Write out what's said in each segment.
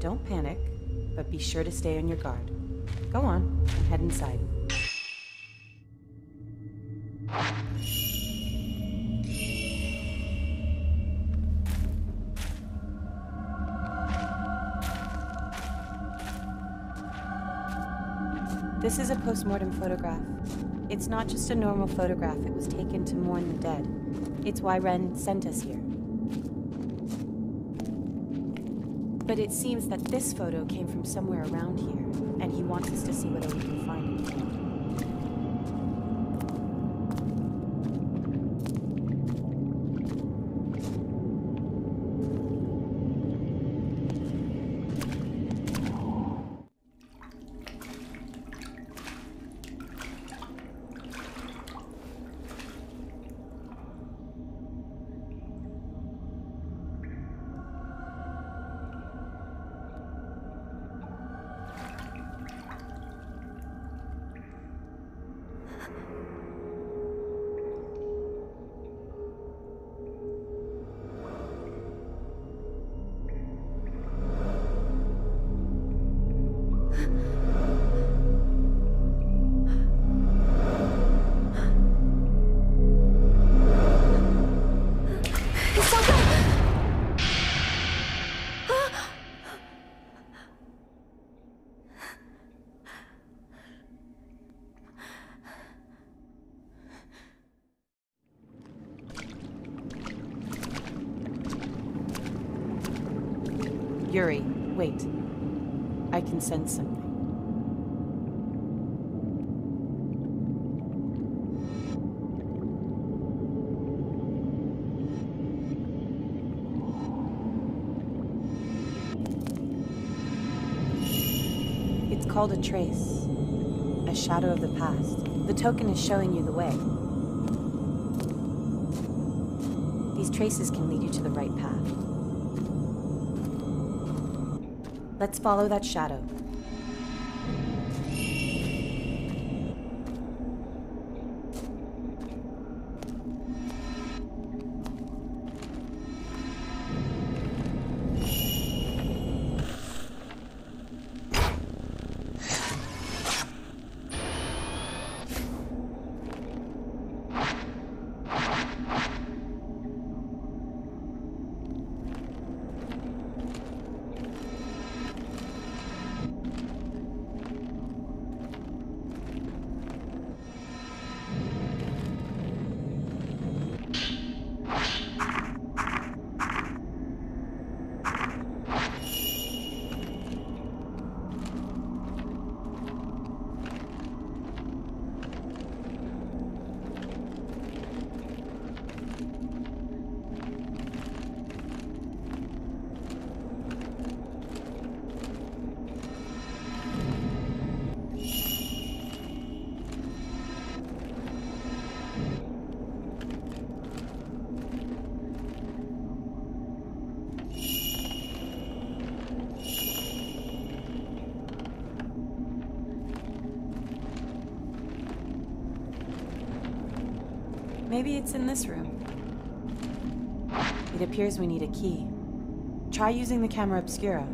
don't panic, but be sure to stay on your guard. Go on, and head inside. This is a postmortem photograph. It's not just a normal photograph, it was taken to mourn the dead. It's why Ren sent us here. But it seems that this photo came from somewhere around here, and he wants us to see whether we can Something. It's called a trace. A shadow of the past. The token is showing you the way. These traces can lead you to the right path. Let's follow that shadow. Maybe it's in this room. It appears we need a key. Try using the camera obscura.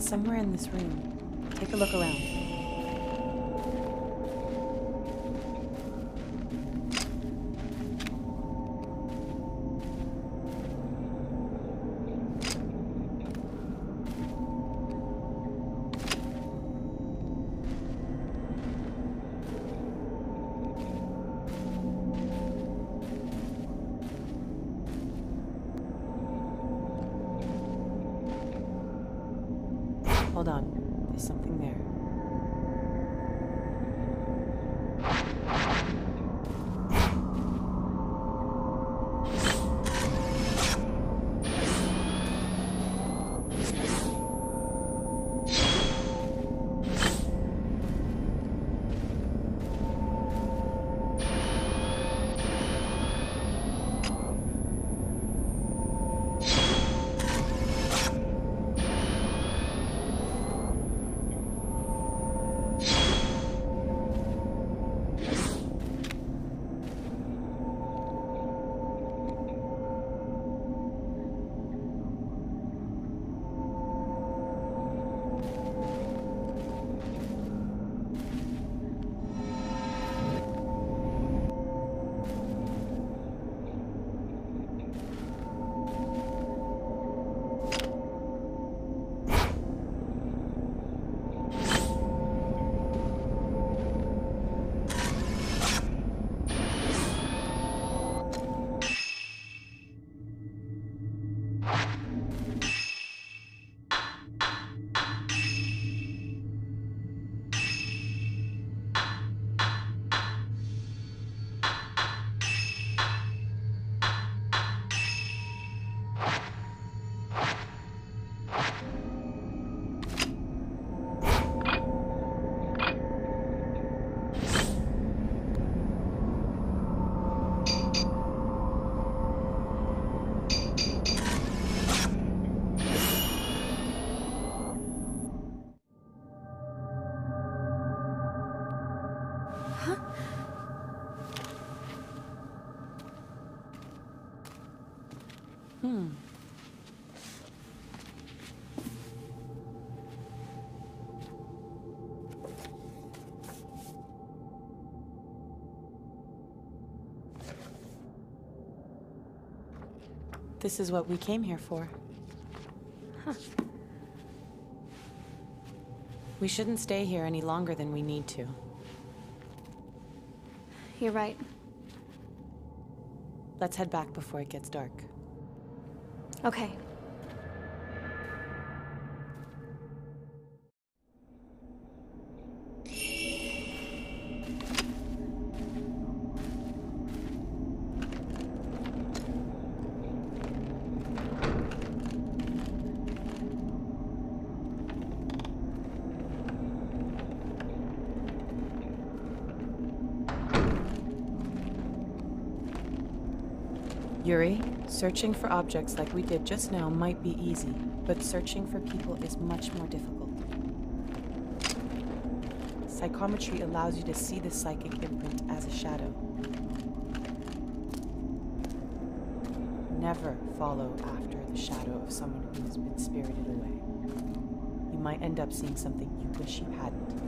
Somewhere in this room. Take a look around. Hold on. There's something there. Hmm. This is what we came here for. Huh. We shouldn't stay here any longer than we need to. You're right. Let's head back before it gets dark. Okay. Yuri, searching for objects like we did just now might be easy, but searching for people is much more difficult. Psychometry allows you to see the psychic imprint as a shadow. Never follow after the shadow of someone who has been spirited away. You might end up seeing something you wish you hadn't.